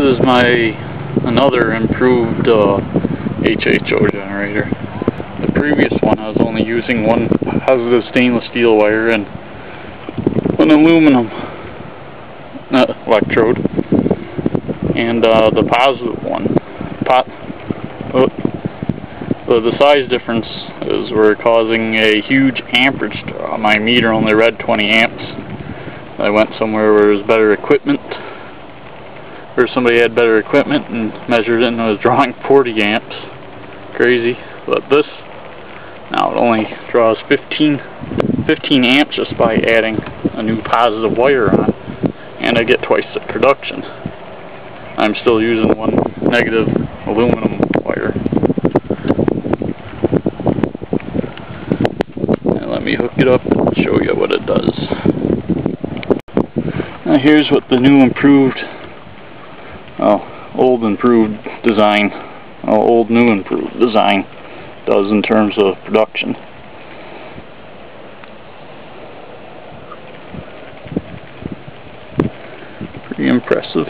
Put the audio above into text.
is my another improved uh, HHO generator. The previous one I was only using one positive stainless steel wire and an aluminum uh, electrode and uh, the positive one pot uh, the size difference is we're causing a huge amperage draw. My meter only read 20 amps. I went somewhere where there's better equipment or somebody had better equipment and measured it and was drawing 40 amps. Crazy. But this, now it only draws 15, 15 amps just by adding a new positive wire on. And I get twice the production. I'm still using one negative aluminum wire. And let me hook it up and show you what it does. Now here's what the new improved oh, old improved design, oh, old new improved design does in terms of production. Pretty impressive.